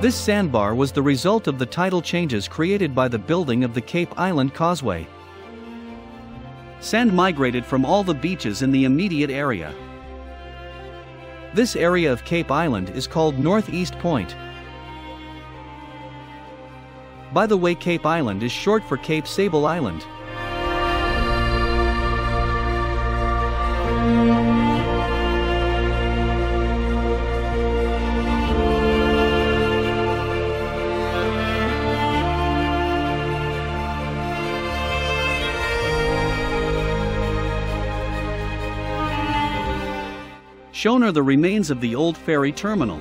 This sandbar was the result of the tidal changes created by the building of the Cape Island Causeway. Sand migrated from all the beaches in the immediate area. This area of Cape Island is called Northeast Point. By the way Cape Island is short for Cape Sable Island. Shown are the remains of the old ferry terminal.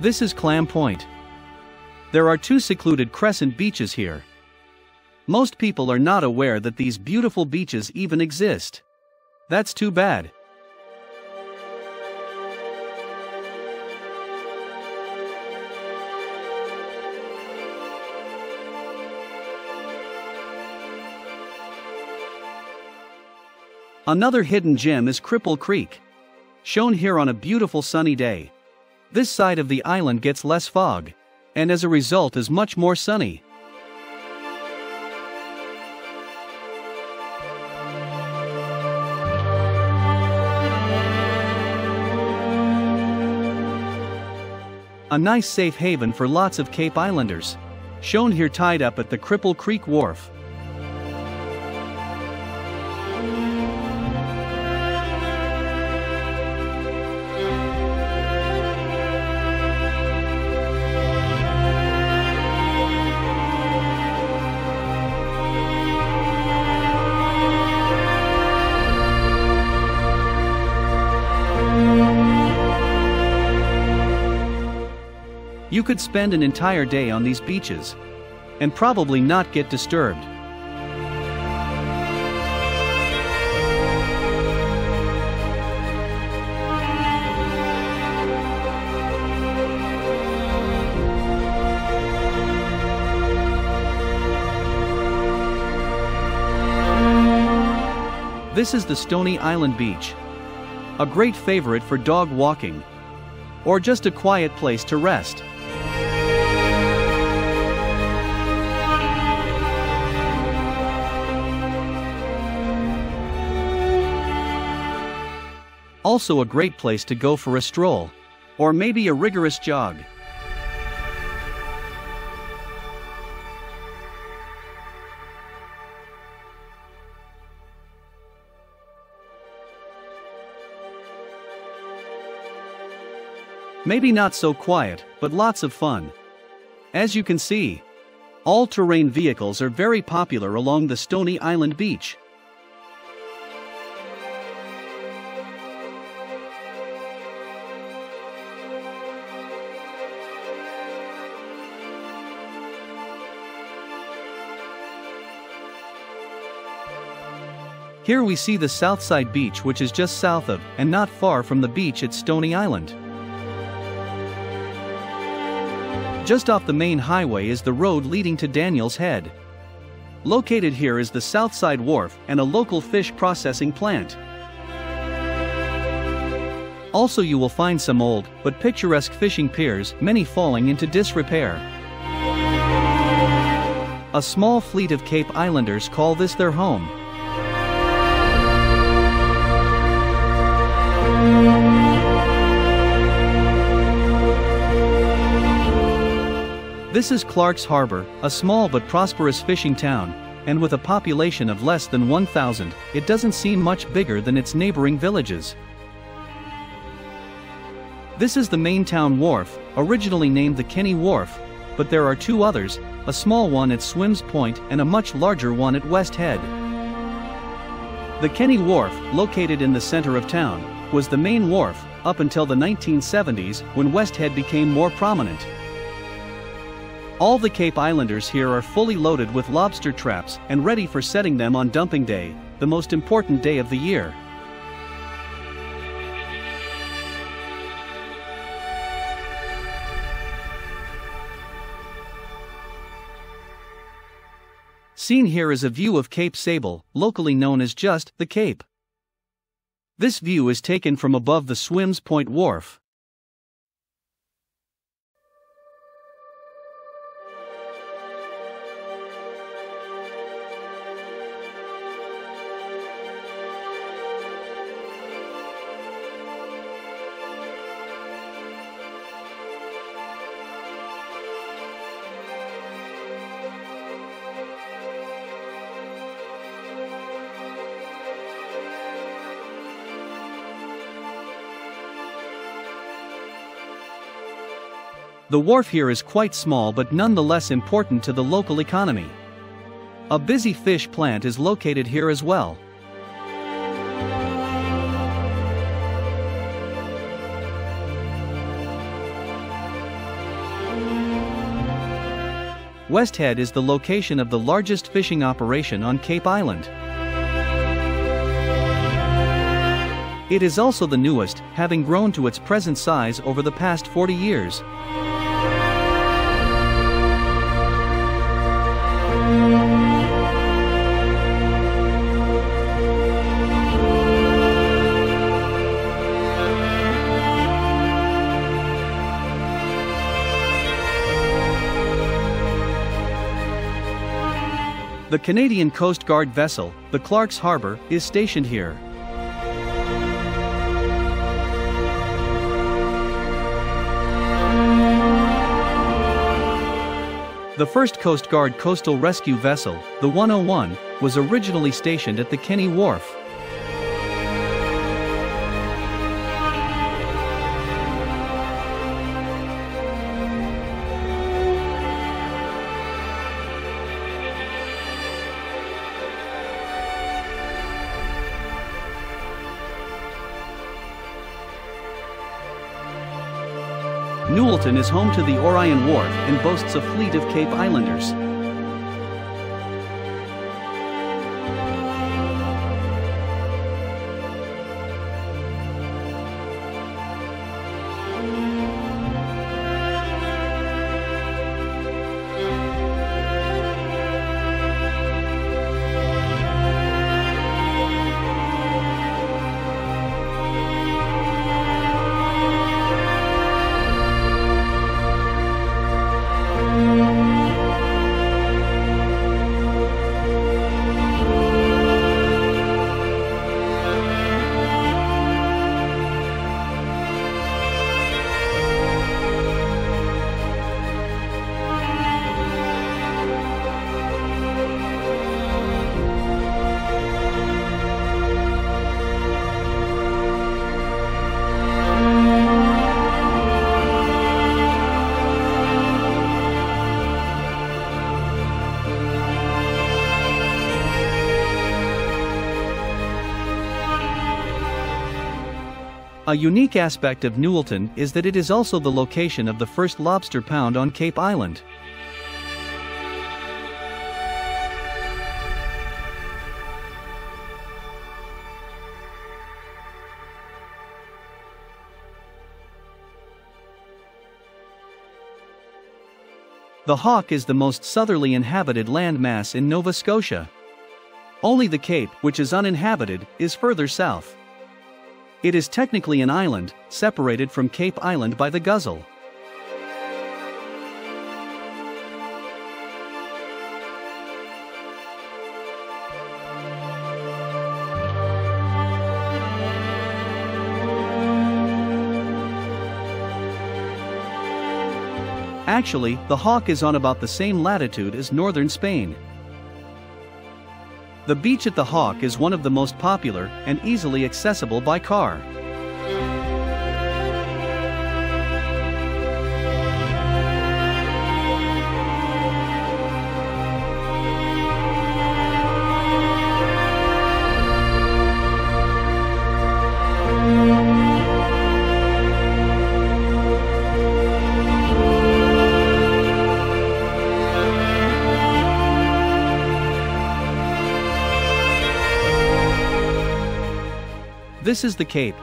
This is Clam Point. There are two secluded crescent beaches here. Most people are not aware that these beautiful beaches even exist. That's too bad. Another hidden gem is Cripple Creek. Shown here on a beautiful sunny day. This side of the island gets less fog, and as a result is much more sunny. A nice safe haven for lots of Cape Islanders. Shown here tied up at the Cripple Creek Wharf. Could spend an entire day on these beaches and probably not get disturbed. This is the Stony Island Beach. A great favorite for dog walking. Or just a quiet place to rest. Also a great place to go for a stroll. Or maybe a rigorous jog. Maybe not so quiet, but lots of fun. As you can see, all terrain vehicles are very popular along the Stony Island beach. Here we see the Southside Beach which is just south of, and not far from the beach at Stony Island. Just off the main highway is the road leading to Daniels Head. Located here is the Southside Wharf and a local fish processing plant. Also you will find some old, but picturesque fishing piers, many falling into disrepair. A small fleet of Cape Islanders call this their home. This is Clark's Harbor, a small but prosperous fishing town, and with a population of less than 1,000, it doesn't seem much bigger than its neighboring villages. This is the main town wharf, originally named the Kenny Wharf, but there are two others, a small one at Swims Point and a much larger one at West Head. The Kenny Wharf, located in the center of town, was the main wharf, up until the 1970s when Westhead became more prominent. All the Cape Islanders here are fully loaded with lobster traps and ready for setting them on dumping day, the most important day of the year. Seen here is a view of Cape Sable, locally known as just the Cape. This view is taken from above the Swims Point Wharf. The wharf here is quite small but nonetheless important to the local economy. A busy fish plant is located here as well. West Head is the location of the largest fishing operation on Cape Island. It is also the newest, having grown to its present size over the past 40 years. The Canadian Coast Guard vessel, the Clark's Harbor, is stationed here. The first Coast Guard coastal rescue vessel, the 101, was originally stationed at the Kenny Wharf. Newellton is home to the Orion Wharf and boasts a fleet of Cape Islanders. A unique aspect of Newellton is that it is also the location of the first lobster pound on Cape Island. The Hawk is the most southerly inhabited landmass in Nova Scotia. Only the Cape, which is uninhabited, is further south. It is technically an island, separated from Cape Island by the Guzzle. Actually, the Hawk is on about the same latitude as northern Spain. The beach at the Hawk is one of the most popular and easily accessible by car. This is the Cape,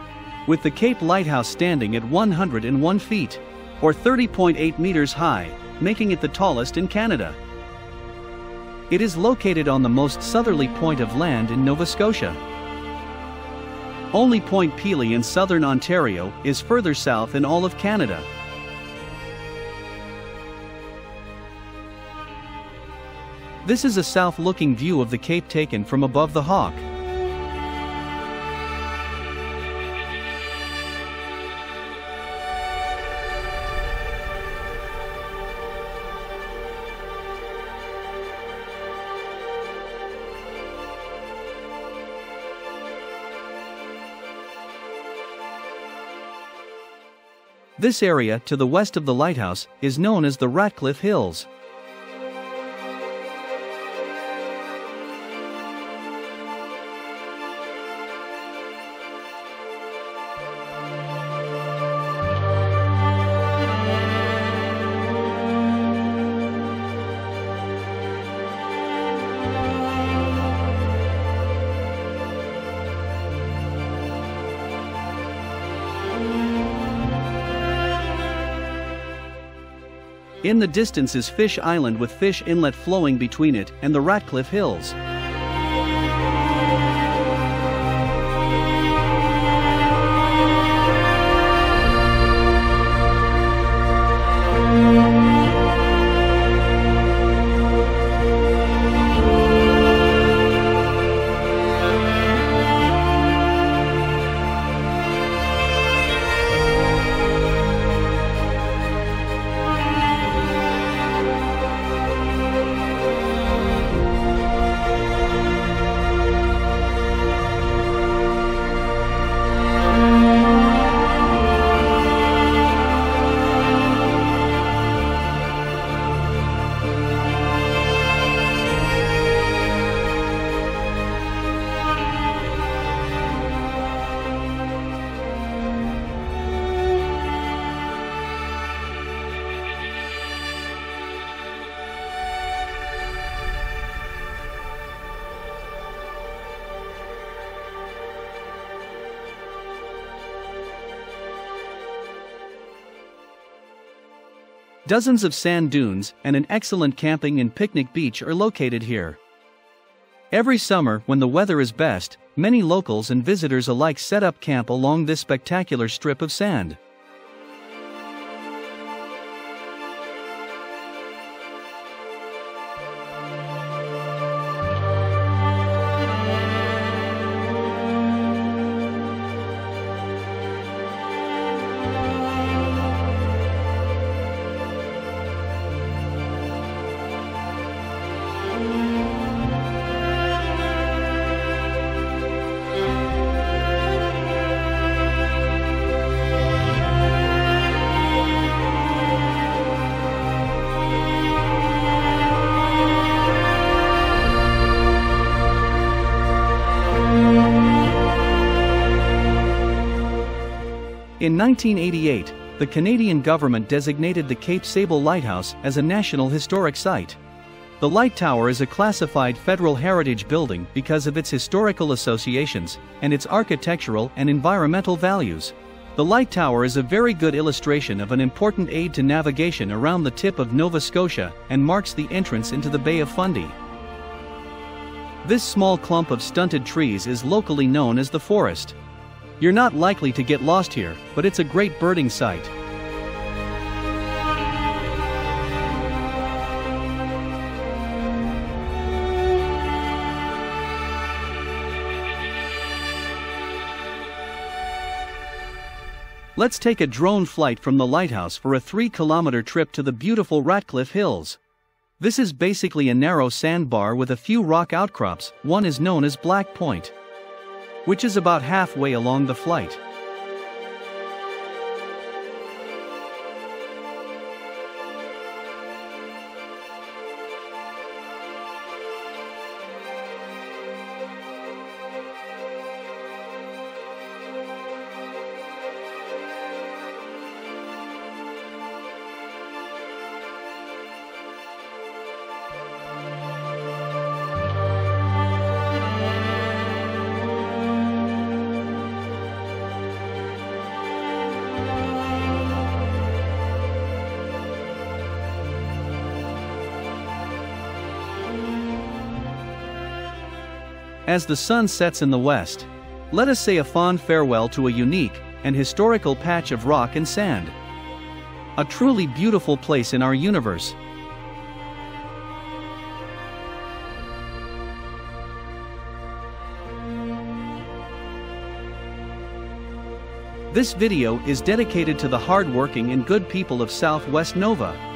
with the Cape Lighthouse standing at 101 feet, or 30.8 meters high, making it the tallest in Canada. It is located on the most southerly point of land in Nova Scotia. Only Point Pelee in southern Ontario is further south in all of Canada. This is a south-looking view of the Cape taken from above the Hawk. This area to the west of the lighthouse is known as the Ratcliffe Hills. In the distance is Fish Island with Fish Inlet flowing between it and the Ratcliffe Hills. Dozens of sand dunes and an excellent camping and picnic beach are located here. Every summer, when the weather is best, many locals and visitors alike set up camp along this spectacular strip of sand. In 1988, the Canadian government designated the Cape Sable Lighthouse as a National Historic Site. The Light Tower is a classified federal heritage building because of its historical associations and its architectural and environmental values. The Light Tower is a very good illustration of an important aid to navigation around the tip of Nova Scotia and marks the entrance into the Bay of Fundy. This small clump of stunted trees is locally known as the forest. You're not likely to get lost here, but it's a great birding site. Let's take a drone flight from the lighthouse for a 3 kilometer trip to the beautiful Ratcliffe Hills. This is basically a narrow sandbar with a few rock outcrops, one is known as Black Point which is about halfway along the flight. As the sun sets in the west, let us say a fond farewell to a unique and historical patch of rock and sand. A truly beautiful place in our universe. This video is dedicated to the hard-working and good people of Southwest Nova.